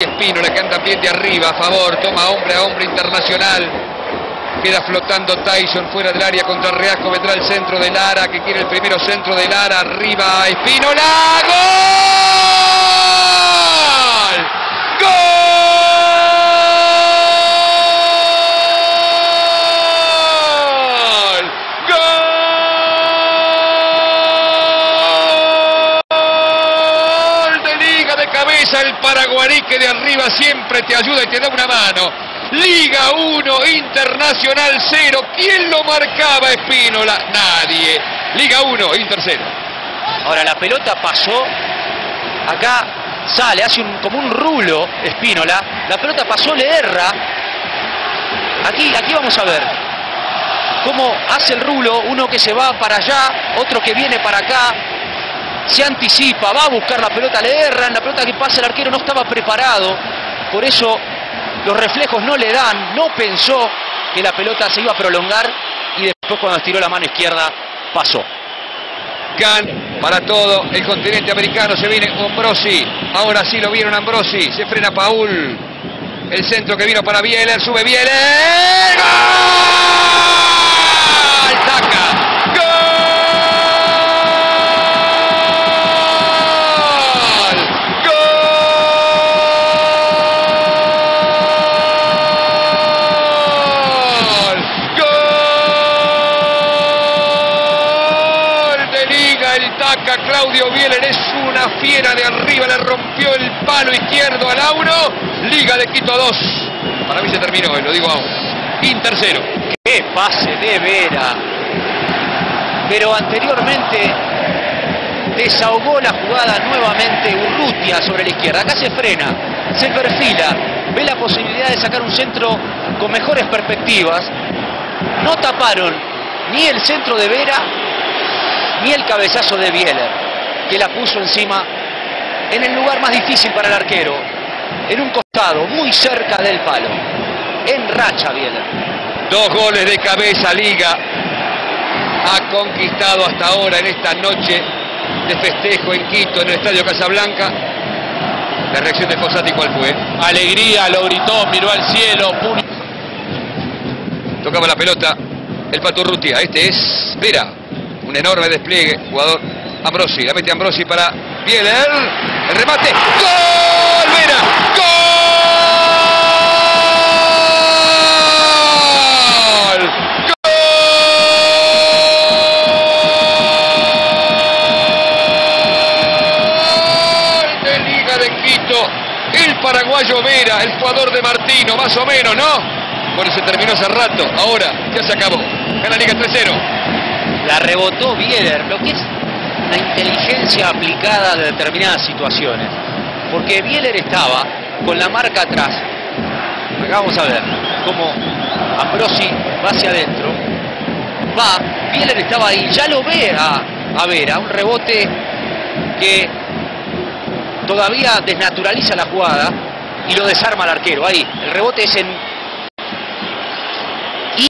Espínola que anda bien de arriba, a favor, toma hombre a hombre internacional. Queda flotando Tyson fuera del área contra Reasco, vendrá el centro de Lara, que quiere el primero centro de Lara, arriba Espínola, ¡Gol! El paraguarí que de arriba siempre te ayuda y te da una mano. Liga 1, Internacional 0. ¿Quién lo marcaba Espínola? Nadie. Liga 1, Inter 0. Ahora la pelota pasó. Acá sale, hace como un rulo Espínola. La pelota pasó, le erra. Aquí, aquí vamos a ver cómo hace el rulo. Uno que se va para allá, otro que viene para acá. Se anticipa, va a buscar la pelota, le erran. La pelota que pasa el arquero no estaba preparado. Por eso los reflejos no le dan. No pensó que la pelota se iba a prolongar. Y después cuando estiró la mano izquierda pasó. Can para todo el continente americano. Se viene Ambrosi. Ahora sí lo vieron Ambrosi. Se frena Paul. El centro que vino para Bieler. Sube Bieler. ¡Gol! ¡Taca! ¡Gol! ¡Gol! ¡Gol! De Liga, el taca Claudio Bieler es una fiera de arriba, le rompió el palo izquierdo a Lauro. Liga de Quito 2. Para mí se terminó, y lo digo ahora. Inter 0. ¡Qué pase de Vera! Pero anteriormente desahogó la jugada nuevamente Urrutia sobre la izquierda. Acá se frena, se perfila, ve la posibilidad de sacar un centro con mejores perspectivas. No taparon ni el centro de Vera ni el cabezazo de Bieler, que la puso encima en el lugar más difícil para el arquero, en un costado, muy cerca del palo. En racha Bieler. Dos goles de cabeza, Liga. Ha conquistado hasta ahora en esta noche de festejo en Quito, en el Estadio Casablanca. La reacción de Fossati, ¿cuál fue? Alegría, lo gritó, miró al cielo. Tocaba la pelota el Pato Rutia. Este es Vera. Un enorme despliegue. Jugador Ambrosi. La mete Ambrosi para Bieler. El remate. ¡Gol! Vera. ¡Gol! ¡Gol! De Liga de Quito. El paraguayo Vera, el jugador de Martino, más o menos, ¿no? Bueno, se terminó hace rato. Ahora ya se acabó. Gana Liga 3-0. La rebotó Bieler, lo que es la inteligencia aplicada de determinadas situaciones. Porque Bieler estaba con la marca atrás. Acá vamos a ver cómo Ambrosi va hacia adentro. Va, Bieler estaba ahí, ya lo ve a, a Vera, un rebote que todavía desnaturaliza la jugada y lo desarma al arquero. Ahí, el rebote es en